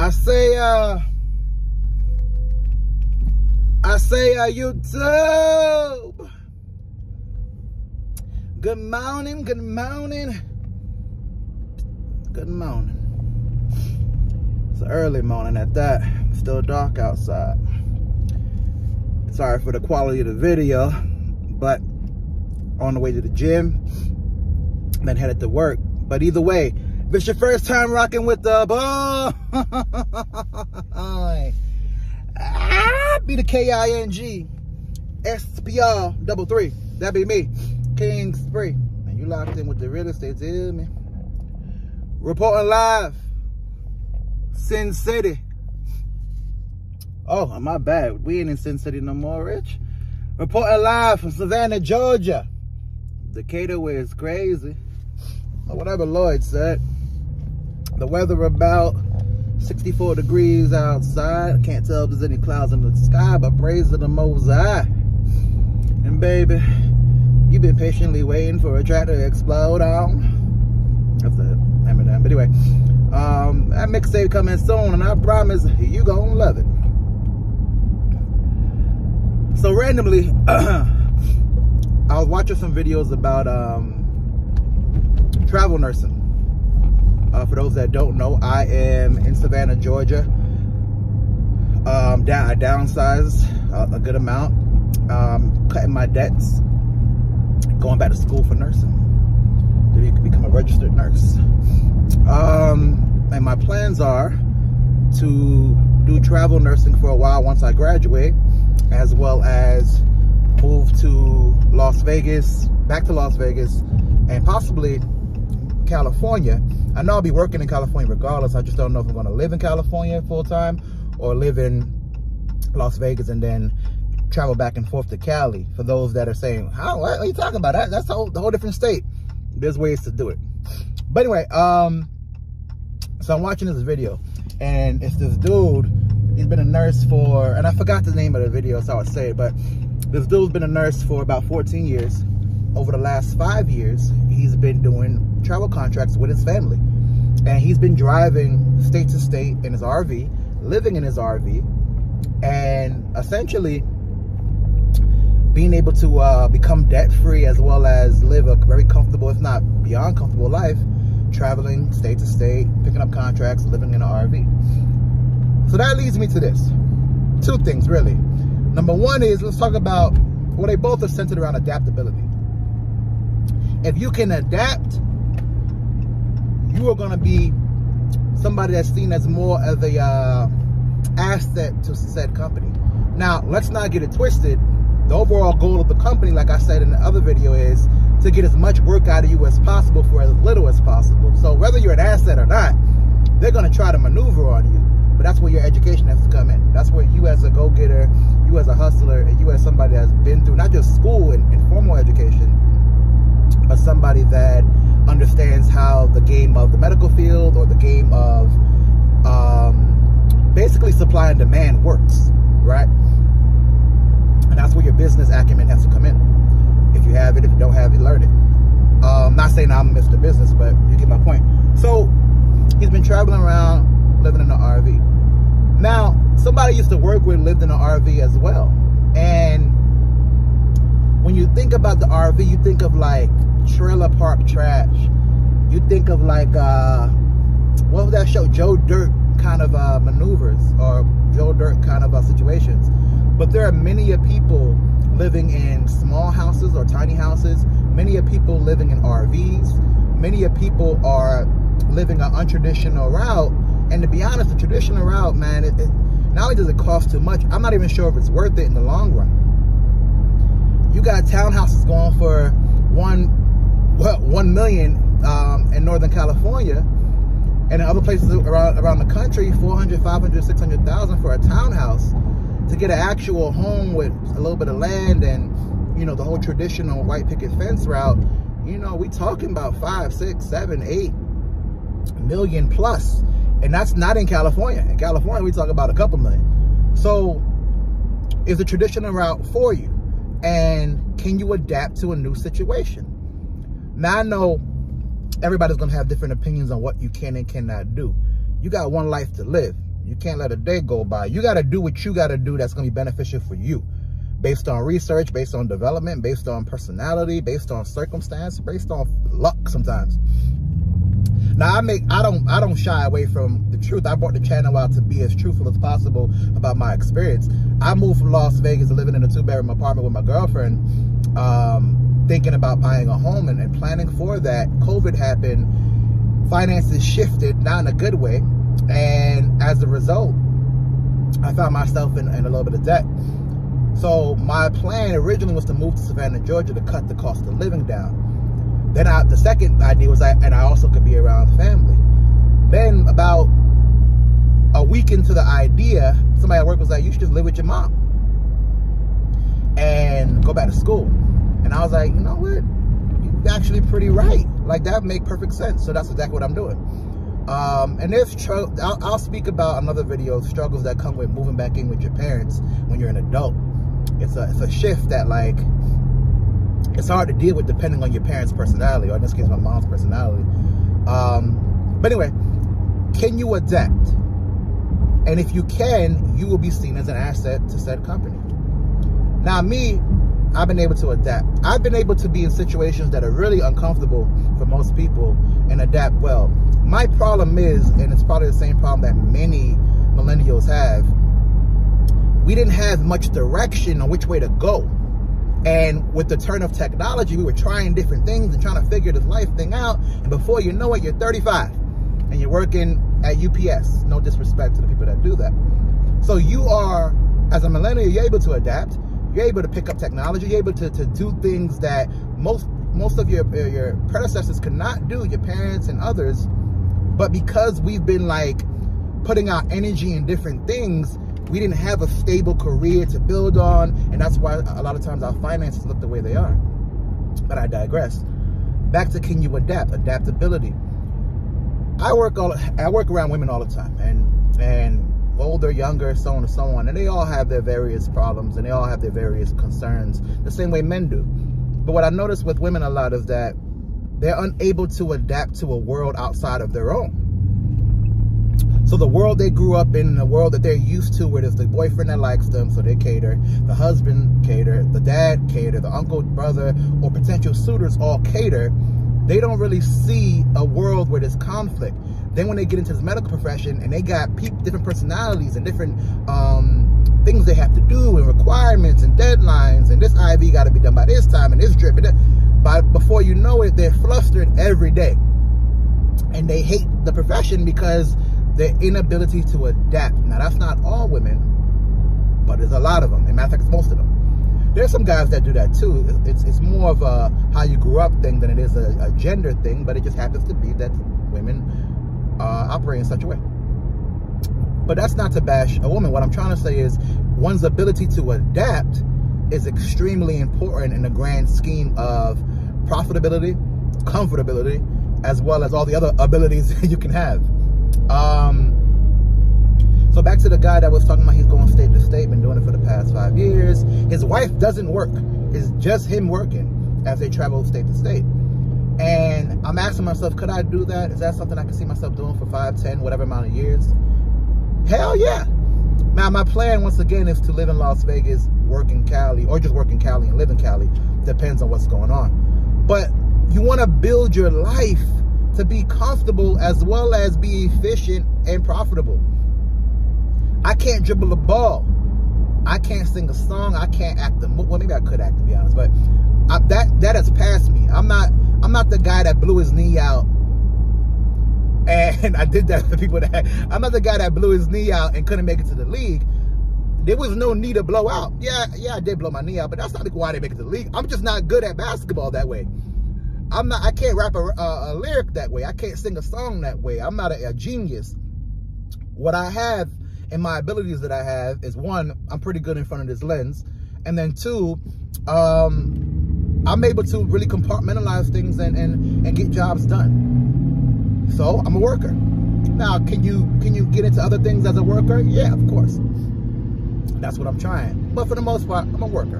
I say, uh, I say, uh, YouTube. Good morning, good morning. Good morning. It's early morning at that. Still dark outside. Sorry for the quality of the video, but on the way to the gym, then headed to work. But either way, it's your first time rocking with the boy, ah, be the K-I-N-G, S-P-R, double three. That'd be me, King Spree. And you locked in with the real estate, tell me. Reporting live, Sin City. Oh, my bad. We ain't in Sin City no more, Rich. Reporting live from Savannah, Georgia. Decatur is crazy. Or whatever Lloyd said. The weather about 64 degrees outside. Can't tell if there's any clouds in the sky, but praise the Most. And baby, you've been patiently waiting for a track to explode on. That's the Eminem. But anyway, um, that mixtape coming soon, and I promise you gonna love it. So randomly, I was watching some videos about um, travel nursing. Uh, for those that don't know, I am in Savannah, Georgia. Um, down, I downsized a, a good amount, um, cutting my debts, going back to school for nursing to become a registered nurse. Um, and my plans are to do travel nursing for a while once I graduate, as well as move to Las Vegas, back to Las Vegas, and possibly California. I know I'll be working in California regardless. I just don't know if I'm going to live in California full time or live in Las Vegas and then travel back and forth to Cali. For those that are saying, "How? What are you talking about? That, that's a whole, the whole different state." There's ways to do it. But anyway, um, so I'm watching this video, and it's this dude. He's been a nurse for, and I forgot the name of the video, so I would say it, but this dude's been a nurse for about 14 years. Over the last five years, he's been doing travel contracts with his family. And he's been driving state to state in his RV, living in his RV, and essentially being able to uh, become debt free as well as live a very comfortable, if not beyond comfortable life, traveling state to state, picking up contracts, living in an RV. So that leads me to this. Two things really. Number one is let's talk about well, they both are centered around adaptability. If you can adapt, you are going to be somebody that's seen as more of a uh, asset to said company. Now, let's not get it twisted. The overall goal of the company, like I said in the other video, is to get as much work out of you as possible for as little as possible. So whether you're an asset or not, they're going to try to maneuver on you. But that's where your education has to come in. That's where you as a go-getter, you as a hustler, and you as somebody that's been through not just school and, and formal education, but somebody that understands how the game of the medical field or the game of um, basically supply and demand works, right? And that's where your business acumen has to come in. If you have it, if you don't have it, learn it. Um, not saying I'm Mr. Business, but you get my point. So he's been traveling around, living in an RV. Now, somebody used to work with lived in an RV as well. And when you think about the RV, you think of like trailer park trash. You think of like, uh, what was that show? Joe Dirt kind of uh, maneuvers or Joe Dirt kind of uh, situations. But there are many of people living in small houses or tiny houses. Many of people living in RVs. Many of people are living an untraditional route. And to be honest, the traditional route, man, it, it, not only does it cost too much, I'm not even sure if it's worth it in the long run. You got townhouses going for one, well, one million um, in Northern California. And in other places around around the country 400 500 600,000 for a townhouse to get an actual home with a little bit of land and you know the whole traditional white picket fence route. You know we talking about five six seven eight million plus. And that's not in california. In california we talk about a couple million. So is the traditional route for you and can you adapt to a new situation now i know everybody's gonna have different opinions on what you can and cannot do you got one life to live You can't let a day go by. You got to do what you got to do that's to be beneficial for you based on research, based on development, based on personality, based on circumstance, based on luck sometimes. Now I make I don't I don't shy away from the truth. I brought the channel out to be as truthful as possible about my experience. I moved from Las Vegas to living in a two bedroom apartment with my girlfriend, um, thinking about buying a home and, and planning for that. COVID happened, finances shifted, not in a good way, and as a result, I found myself in, in a little bit of debt. So my plan originally was to move to Savannah, Georgia to cut the cost of living down. Then I, the second idea was I, and I also could be around family. Then about a week into the idea, somebody at work was like, you should just live with your mom and go back to school. And I was like, you know what? You're actually pretty right. Like that make perfect sense. So that's exactly what I'm doing. Um, and there's, I'll, I'll speak about another video, struggles that come with moving back in with your parents when you're an adult it's a it's a shift that like it's hard to deal with depending on your parents' personality, or in this case, my mom's personality. Um, but anyway, can you adapt? And if you can, you will be seen as an asset to said company. Now, me, I've been able to adapt. I've been able to be in situations that are really uncomfortable for most people and adapt well. My problem is, and it's probably the same problem that many millennials have, we didn't have much direction on which way to go. And with the turn of technology, we were trying different things and trying to figure this life thing out. And before you know it, you're 35 and you're working at UPS. No disrespect to the people that do that. So you are, as a millennial, you're able to adapt. You're able to pick up technology. You're able to, to do things that most most of your your predecessors could not do, your parents and others. But because we've been like putting our energy in different things, we didn't have a stable career to build on, and that's why a lot of times our finances look the way they are. But I digress. Back to can you adapt? Adaptability. I work all I work around women all the time, and and older, younger, so on and so on, and they all have their various problems and they all have their various concerns, the same way men do. But what I notice with women a lot is that they're unable to adapt to a world outside of their own. So the world they grew up in, the world that they're used to, where there's the boyfriend that likes them, so they cater, the husband cater, the dad cater, the uncle, brother, or potential suitors all cater, they don't really see a world where there's conflict. Then when they get into this medical profession and they got different personalities and different um, things they have to do and requirements and deadlines and this IV got to be done by this time and this drip and that, by before you know it, they're flustered every day. And they hate the profession because their inability to adapt. Now, that's not all women, but there's a lot of them. In fact, most of them. There's some guys that do that too. It's, it's more of a how you grew up thing than it is a, a gender thing, but it just happens to be that women uh, operate in such a way. But that's not to bash a woman. What I'm trying to say is one's ability to adapt is extremely important in the grand scheme of profitability, comfortability, as well as all the other abilities you can have. Um, so back to the guy that was talking about he's going state to state, been doing it for the past five years. His wife doesn't work. It's just him working as they travel state to state. And I'm asking myself, could I do that? Is that something I can see myself doing for five, ten, whatever amount of years? Hell yeah. Now, my plan, once again, is to live in Las Vegas, work in Cali, or just work in Cali and live in Cali. Depends on what's going on. But you want to build your life to be comfortable as well as be efficient and profitable. I can't dribble a ball. I can't sing a song. I can't act a well. Maybe I could act to be honest, but I, that that has passed me. I'm not I'm not the guy that blew his knee out. And I did that for people that I'm not the guy that blew his knee out and couldn't make it to the league. There was no need to blow out. Yeah, yeah, I did blow my knee out, but that's not why I didn't make it to the league. I'm just not good at basketball that way. I'm not, I can't rap a, a, a, lyric that way. I can't sing a song that way. I'm not a, a genius. What I have and my abilities that I have is one, I'm pretty good in front of this lens. And then two, um, I'm able to really compartmentalize things and, and, and get jobs done. So I'm a worker. Now, can you can you get into other things as a worker? Yeah, of course. That's what I'm trying. But for the most part, I'm a worker.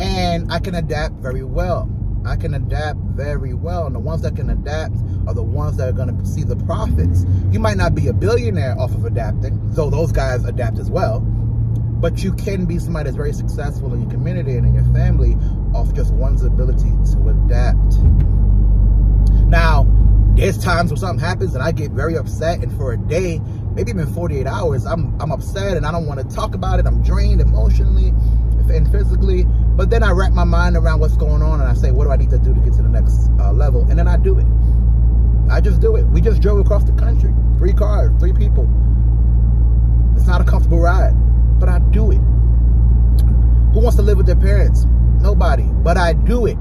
And I can adapt very well. I can adapt very well. And the ones that can adapt are the ones that are going to see the profits. You might not be a billionaire off of adapting, though those guys adapt as well. But you can be somebody that's very successful in your community and in your family off just one's ability to adapt. Now, there's times when something happens and I get very upset and for a day, maybe even 48 hours, I'm, I'm upset and I don't want to talk about it. I'm drained emotionally and physically. But then I wrap my mind around what's going on and I say, what do I need to do to get to the next uh, level? And then I do it. I just do it. We just drove across the country. Three cars, three people. It's not a comfortable ride, but I do it. Who wants to live with their parents? Nobody, but I do it.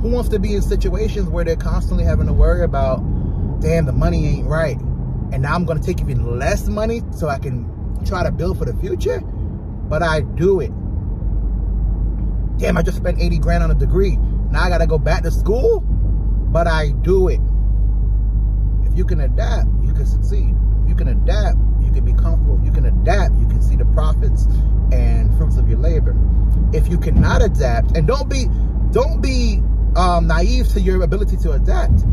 Who wants to be in situations where they're constantly having to worry about, damn, the money ain't right. And now I'm going to take even less money so I can try to build for the future? But I do it. Damn, I just spent 80 grand on a degree. Now I got to go back to school? But I do it. If you can adapt, you can succeed. You can adapt, you can be comfortable. You can adapt, you can see the profits and fruits of your labor. If you cannot adapt, and don't be, don't be um, naive to your ability to adapt.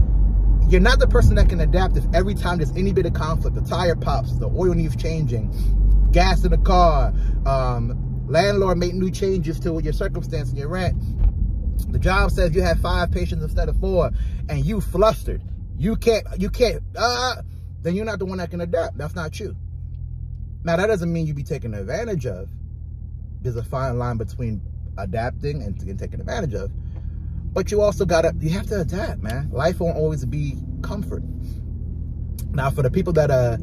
You're not the person that can adapt if every time there's any bit of conflict, the tire pops, the oil needs changing, gas in the car, um, landlord made new changes to your circumstance and your rent. The job says you have five patients instead of four, and you flustered. You can't, you can't, uh, then you're not the one that can adapt. That's not you. Now, that doesn't mean you be taken advantage of. There's a fine line between adapting and, and taking advantage of. But you also gotta, you have to adapt, man. Life won't always be comfort. Now, for the people that are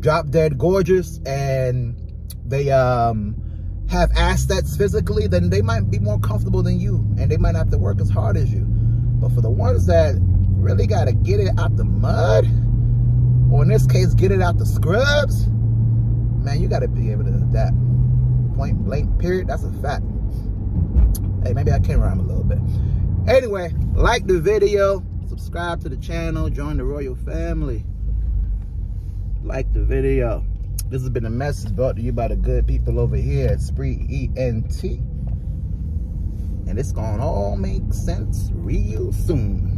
drop dead gorgeous and they um, have assets physically, then they might be more comfortable than you and they might have to work as hard as you. But for the ones that really gotta get it out the mud, or in this case, get it out the scrubs, man, you gotta be able to adapt. Point blank, period. That's a fact. Hey, maybe I can rhyme a little bit. Anyway, like the video, subscribe to the channel, join the royal family. Like the video. This has been a message brought to you by the good people over here at Spree ENT. And it's gonna all make sense real soon.